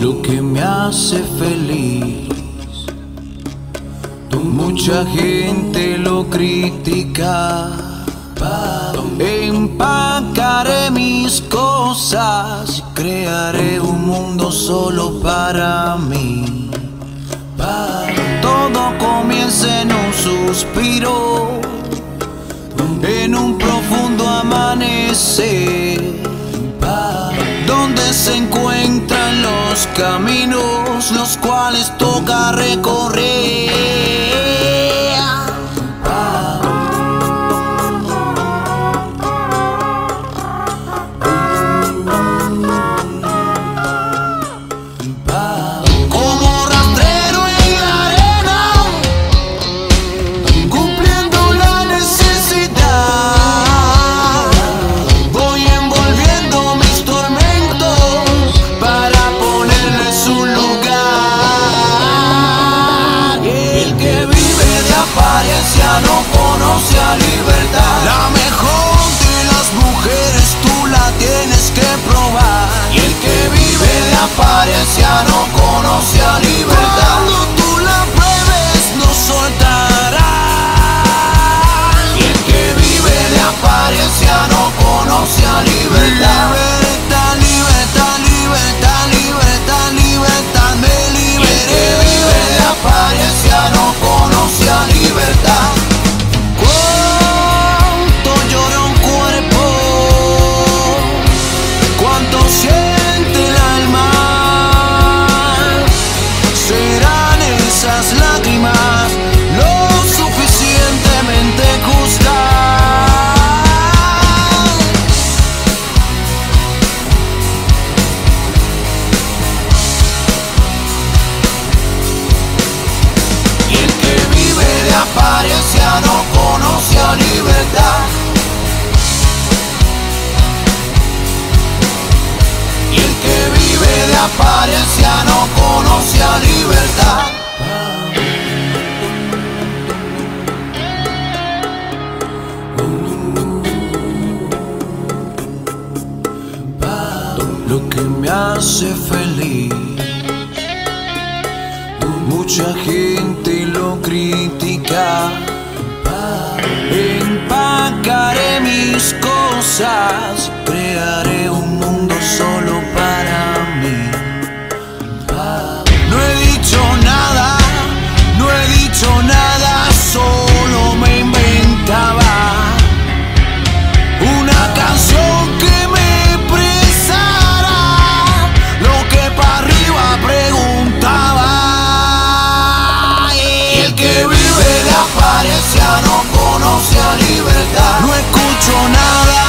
Lo que me hace feliz. Mucha gente lo critica. Mis cosas crearé un mundo solo para mí. Todo comienza en un suspiro, en un profundo amanecer, donde se encuentran los caminos los cuales toca recorrer. No conoce a libertad. La mejor de las mujeres tú la tienes que probar. Y el que vive de apariencia no conoce a libertad. Apariencia no conoce a libertad. Y el que vive de apariencia no conoce a libertad. Lo que me hace feliz Mucha gente lo vive de apariencia no conoce a libertad. No escucho nada,